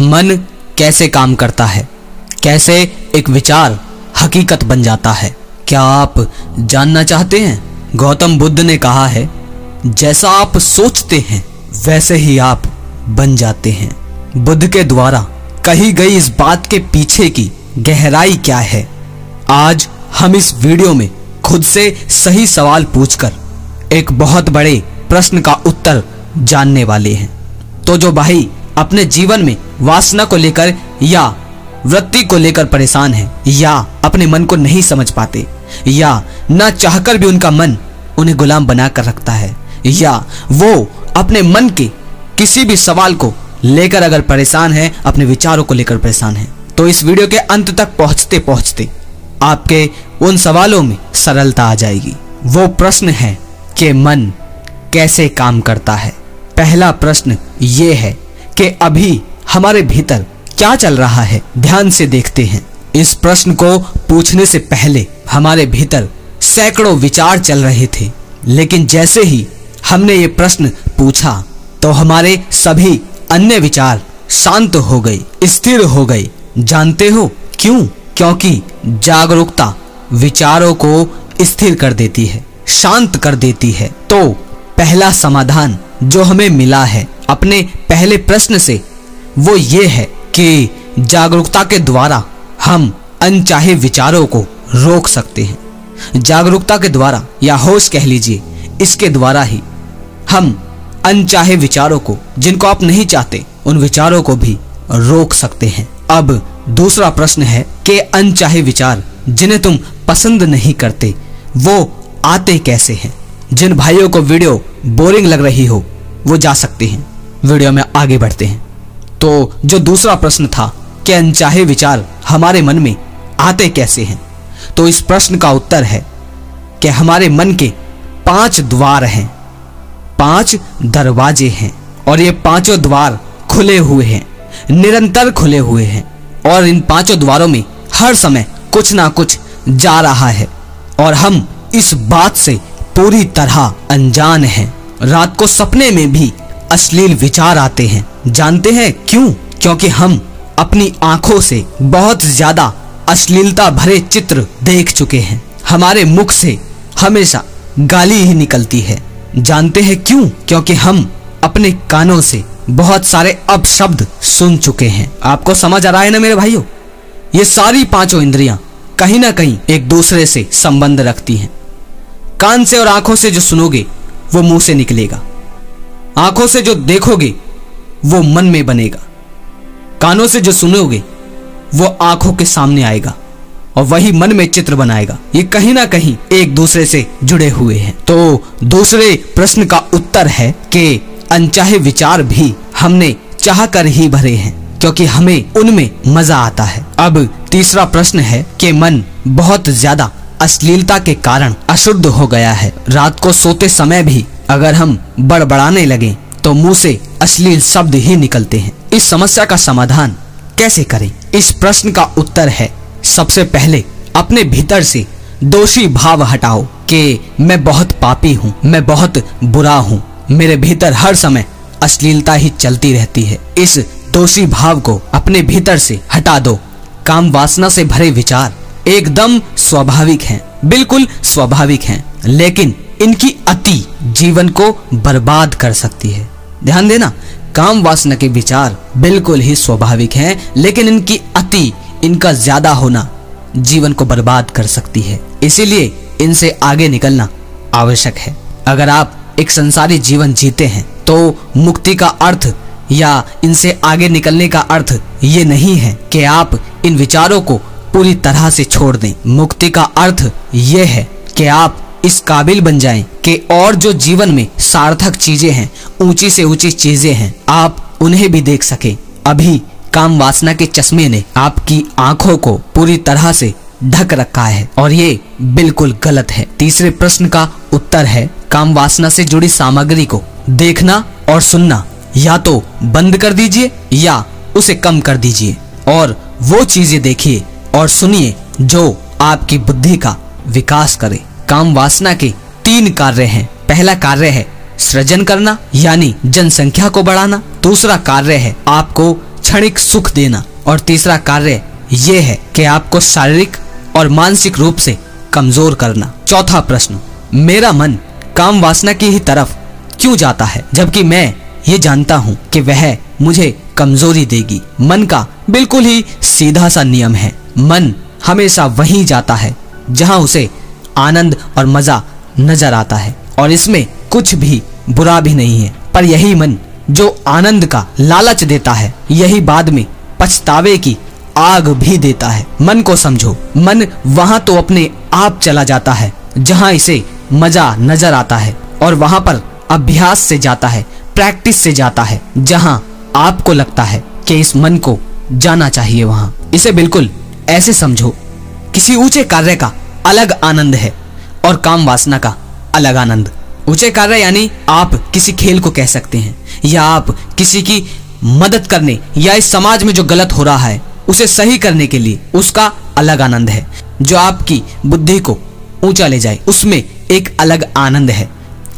मन कैसे काम करता है? कैसे एक विचार, हकीकत बन जाता है? क्या आप जानना चाहते हैं? गौतम बुद्ध ने कहा है, जैसा आप सोचते हैं, वैसे ही आप बन जाते हैं। बुद्ध के द्वारा कही गई इस बात के पीछे की गहराई क्या है? आज हम इस वीडियो में खुद से सही सवाल पूछकर एक बहुत बड़े प्रश्न का उत्तर जानने वाले हैं। तो जो भाई अपने जीवन में वासना को लेकर या वृत्ति को लेकर परेशान है, या अपने मन को नहीं समझ पाते, या न चाहकर भी उनका मन उन्हें गुलाम बनाकर रखता है, या वो अपने मन के किसी भी सवाल को लेकर अगर परेशान है, अपने विचारों को लेकर परेशान है। तो इस वीडियो के अंत तक पहुँचते पहुँचते आपके उन सवालों में सरलता आ जाएगी। वो प्रश्न है कि मन कैसे काम करता है। पहला प्रश्न ये है कि अभी हमारे भीतर क्या चल रहा है? ध्यान से देखते हैं। इस प्रश्न को पूछने से पहले हमारे भीतर सैकड़ों विचार चल रहे थे। लेकिन जैसे ही हमने ये प्रश्न पूछा तो हमारे सभी अन्य विचार शांत हो गए, स्थिर हो गए। जानते हो क्यों? क्योंकि जागरूकता विचारों को स्थिर कर देती है, शांत कर देती है। तो पहला समाधान जो हमें मिला है, अपने पहले प्रश्न से वो ये है कि जागरूकता के द्वारा हम अनचाहे विचारों को रोक सकते हैं। जागरूकता के द्वारा या होश कह लीजिए, इसके द्वारा ही हम अनचाहे विचारों को, जिनको आप नहीं चाहते, उन विचारों को भी रोक सकते हैं। अब दूसरा प्रश्न है कि अनचाहे विचार जिन्हें तुम पसंद नहीं करते, वो आते कैसे हैं? जिन भाइयों को वीडियो बोरिंग लग रही हो, वो जा सकते हैं। वीडियो में आगे बढ़ते हैं। तो जो दूसरा प्रश्न था कि अनचाहे विचार हमारे मन में आते कैसे हैं? तो इस प्रश्न का उत्तर है कि हमारे मन के पाँच द्वार हैं। पाँच दरवाजे हैं और ये पाँचों द्वार खुले हुए हैं, निरंतर खुले हुए हैं और इन पाँचों द्वारों में हर समय कुछ ना कुछ जा रहा है और हम इस बात से पूरी तरह अनजान हैं। रात को सपने में भी अश्लील विचार आते हैं। जानते हैं क्यों? क्योंकि हम अपनी आँखों से बहुत ज़्यादा अश्लीलता भरे चित्र देख चुके हैं। हमारे मुख से हमेशा गाली ही निकलती है। जानते हैं क्यों? क्योंकि हम अपने कानों से बहुत सारे अपशब्द सुन चुके हैं। आपको समझ आ रहा है ना मेरे भाइयों? ये सारी पाँचों इंद्रियाँ कहीं ना कहीं एक दूसरे से संबंध रखती हैं। कान से और आँखों से जो सुनोगे, वो मुँह से निकलेगा। आँखों से जो देखोगे वो मन में बनेगा। कानों से जो सुनोगे, वो आँखों के सामने आएगा और वही मन में चित्र बनाएगा। ये कहीं ना कहीं एक दूसरे से जुड़े हुए हैं। तो दूसरे प्रश्न का उत्तर है कि अनचाहे विचार भी हमने चाह कर ही भरे हैं, क्योंकि हमें उनमें मज़ा आता है। अब तीसरा प्रश्न है कि मन बहुत ज़्यादा अश्लीलता के कारण अशुद्ध हो गया है। रात को सोते समय भी अगर हम बड़बड़ाने लगे तो मुँह से अश्लील शब्द ही निकलते हैं। इस समस्या का समाधान कैसे करें? इस प्रश्न का उत्तर है सबसे पहले अपने भीतर से दोषी भाव हटाओ कि मैं बहुत पापी हूँ मैं बहुत बुरा हूँ। मेरे भीतर हर समय अश्लीलता ही चलती रहती है। इस दोषी भाव को अपने भीतर से हटा दो। काम वासना से भरे विचार एकदम स्वाभाविक हैं, बिल्कुल स्वाभाविक हैं, लेकिन इनकी अति जीवन को बर्बाद कर सकती है। ध्यान देना काम वासना के विचार बिल्कुल ही स्वाभाविक हैं, लेकिन इनकी अति इनका ज़्यादा होना जीवन को बर्बाद कर सकती है। इसीलिए इनसे आगे निकलना आवश्यक है। अगर आप एक संसारी जीवन जीते हैं तो मुक्ति का अर्थ या इनसे आगे निकलने का अर्थ ये नहीं है कि आप इन विचारों को पूरी तरह से छोड़ दें। मुक्ति का अर्थ ये है कि आप इस काबिल बन जाएँ कि और जो जीवन में सार्थक चीज़ें हैं ऊँची से ऊँची चीज़ें हैं। आप उन्हें भी देख सके। अभी काम वासना के चश्मे ने आपकी आँखों को पूरी तरह से ढक रखा है और ये बिल्कुल गलत है। तीसरे प्रश्न का उत्तर है, काम वासना से जुड़ी सामग्री को देखना और सुनना। या तो बंद कर दीजिए या उसे कम कर दीजिए। और वो चीज़ें देखिए और सुनिए जो आपकी बुद्धि का विकास करे। काम वासना के तीन कार्य हैं। पहला कार्य है सृजन करना, यानी जनसंख्या को बढ़ाना, दूसरा कार्य है आपको क्षणिक सुख देना। और तीसरा कार्य ये है कि आपको शारीरिक और मानसिक रूप से कमज़ोर करना। चौथा प्रश्न, मेरा मन काम वासना की ही तरफ़ क्यों जाता है? जबकि मैं ये जानता हूँ कि वह मुझे कमज़ोरी देगी। मन का बिल्कुल ही सीधा सा नियम है। मन हमेशा वहीं जाता है, जहाँ उसे आनंद और मज़ा नज़र आता है। और इसमें कुछ भी बुरा भी नहीं है, पर यही मन जो आनंद का लालच देता है, यही बाद में पछतावे की आग भी देता है। मन को समझो, मन वहाँ तो अपने आप चला जाता है, जहाँ इसे मज़ा नज़र आता है, और वहाँ पर अभ्यास से जाता है, प्रैक्टिस से जाता है, जहाँ आपको लगता है कि इस मन को जाना चाहिए वहाँ। इसे बिल्कुल ऐसे समझो, किसी ऊँचे कार्य का अलग आनंद है, और काम वासना का अलग आनंद। ऊँचे कार्य यानी आप किसी खेल को कह सकते हैं, या आप किसी की मदद करने, या इस समाज में जो गलत हो रहा है, उसे सही करने के लिए उसका अलग आनंद है। जो आपकी बुद्धि को ऊँचा ले जाए, उसमें एक अलग आनंद है,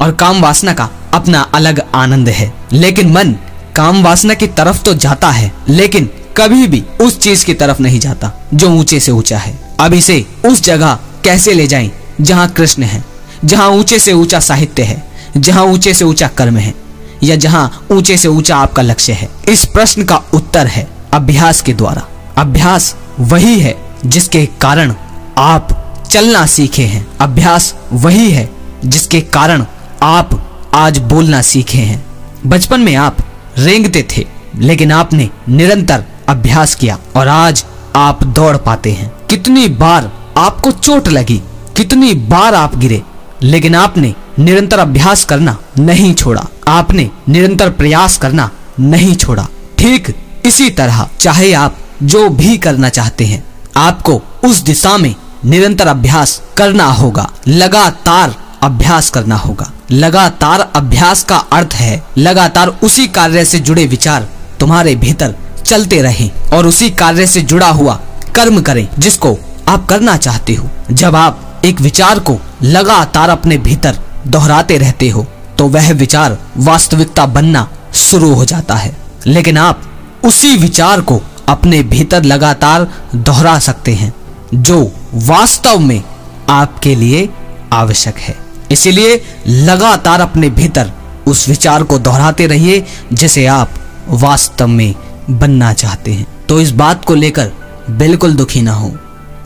और काम वासना का अपना अलग आनंद है। लेकिन मन काम वासना की तरफ़ तो जाता है, लेकिन कभी भी उस चीज़ की तरफ़ नहीं जाता, जो ऊँचे से ऊँचा है। अब इसे उस जगह कैसे ले जाएँ, जहाँ कृष्ण है? जहाँ ऊँचे से ऊँचा साहित्य है, जहाँ ऊँचे से ऊँचा कर्म है, या जहाँ ऊँचे से ऊँचा आपका लक्ष्य है। इस प्रश्न का उत्तर है अभ्यास के द्वारा। अभ्यास वही है जिसके कारण आप चलना सीखे हैं। अभ्यास वही है जिसके कारण आप आज बोलना सीखे हैं। बचपन में आप रेंगते थे, लेकिन आपने निरंतर अभ्यास किया और आज आप दौड़ पाते हैं। कितनी बार आपको चोट लगी, कितनी बार आप गिरे लेकिन आपने निरंतर अभ्यास करना नहीं छोड़ा। आपने निरंतर प्रयास करना नहीं छोड़ा। ठीक इसी तरह चाहे आप जो भी करना चाहते हैं, आपको उस दिशा में निरंतर अभ्यास करना होगा। लगातार अभ्यास करना होगा। लगातार अभ्यास का अर्थ है, लगातार उसी कार्य से जुड़े विचार तुम्हारे भीतर चलते रहें और उसी कार्य से जुड़ा हुआ कर्म करें जिसको आप करना चाहते हो। जब आप एक विचार को लगातार अपने भीतर दोहराते रहते हो तो वह विचार वास्तविकता बनना शुरू हो जाता है। लेकिन आप उसी विचार को अपने भीतर लगातार दोहरा सकते हैं, जो वास्तव में आपके लिए आवश्यक है। इसीलिए लगातार अपने भीतर उस विचार को दोहराते रहिए, जिसे आप वास्तव में बनना चाहते हैं। तो इस बात को लेकर बिल्कुल दुखी ना हो।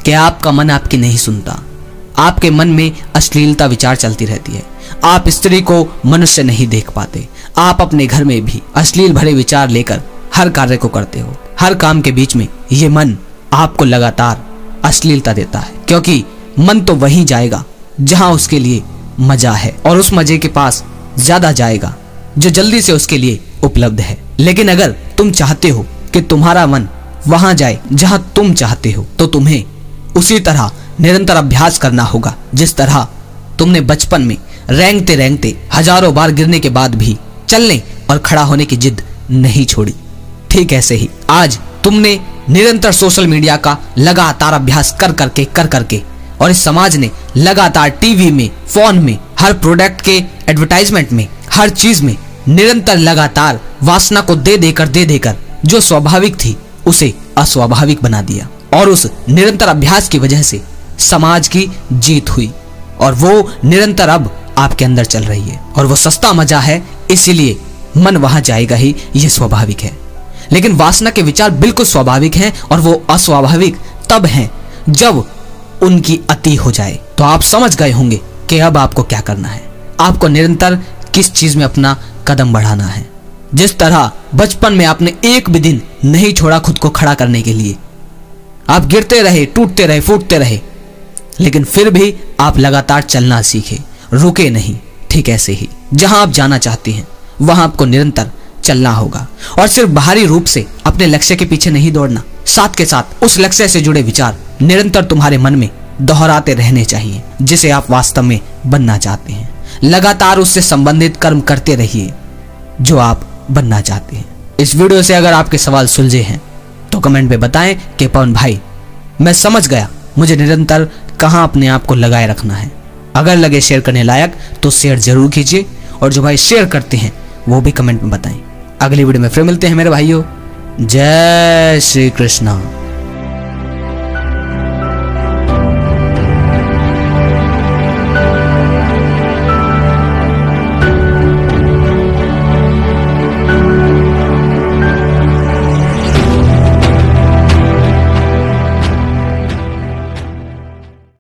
कि आपका मन आपकी नहीं सुनता? आपके मन में अश्लीलता विचार चलती रहती है। आप स्त्री को मनुष्य नहीं देख पाते। आप अपने घर में भी अश्लील भरे विचार लेकर हर कार्य को करते हो। हर काम के बीच में ये मन आपको लगातार अश्लीलता देता है, क्योंकि मन तो वहीं जाएगा जहाँ उसके लिए मज़ा है और उस मज़े के पास ज़्यादा जाएगा जो जल्दी से उसके लिए उपलब्ध है। लेकिन अगर तुम चाहते हो कि तुम्हारा मन वहाँ जाए जहाँ तुम चाहते हो तो तुम्हें उसी तरह निरंतर अभ्यास करना होगा। जिस तरह तुमने बचपन में रेंगते रेंगते हज़ारों बार गिरने के बाद भी चलने और खड़ा होने की जिद नहीं छोड़ी। ठीक ऐसे ही आज तुमने निरंतर सोशल मीडिया का लगातार अभ्यास कर करके कर करके और इस समाज ने लगातार टीवी में, फ़ोन में, हर प्रोडक्ट के एडवर्टाइजमेंट में, हर चीज़ में निरंतर लगातार वासना को दे देकर दे देकर जो स्वाभाविक थी, उसे अस्वाभाविक बना दिया। और उस निरंतर अभ्यास की वजह से समाज की जीत हुई। और वो निरंतर अब आपके अंदर चल रही है। और वो सस्ता मज़ा है, इसीलिए मन वहाँ जाएगा ही, ये स्वाभाविक है। लेकिन वासना के विचार बिल्कुल स्वाभाविक हैं और वो अस्वाभाविक तब हैं जब उनकी अति हो जाए। तो आप समझ गए होंगे कि अब आपको क्या करना है। आपको निरंतर किस चीज़ में अपना कदम बढ़ाना है। जिस तरह बचपन में आपने एक भी दिन नहीं छोड़ा खुद को खड़ा करने के लिए, आप गिरते रहे, टूटते रहे, फूटते रहे लेकिन फिर भी आप लगातार चलना सीखे। रुके नहीं, ठीक ऐसे ही। जहाँ आप जाना चाहते हैं, वहाँ आपको निरंतर चलना होगा। और सिर्फ़ बाहरी रूप से अपने लक्ष्य के पीछे नहीं दौड़ना, साथ के साथ उस लक्ष्य से जुड़े विचार निरंतर तुम्हारे मन में दोहराते रहने चाहिए, जिसे आप वास्तव में बनना चाहते हैं। लगातार उससे संबंधित कर्म करते रहिए, जो आप बनना चाहते हैं। इस वीडियो से अगर आपके सवाल सुलझे हैं तो कमेंट में बताएँ कि पवन भाई, मैं समझ गया, मुझे निरंतर कहाँ अपने आप को लगाए रखना है? अगर लगे शेयर करने लायक तो शेयर ज़रूर कीजिए, और जो भाई शेयर करते हैं, वो भी कमेंट में बताएँ। अगली वीडियो में फिर मिलते हैं मेरे भाइयों। जय श्री कृष्णा।